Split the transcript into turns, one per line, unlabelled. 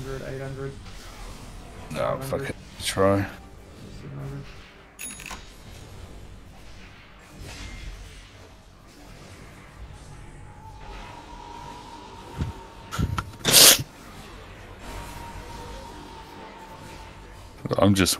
700, 800,
No, fuck it. Try. I'm just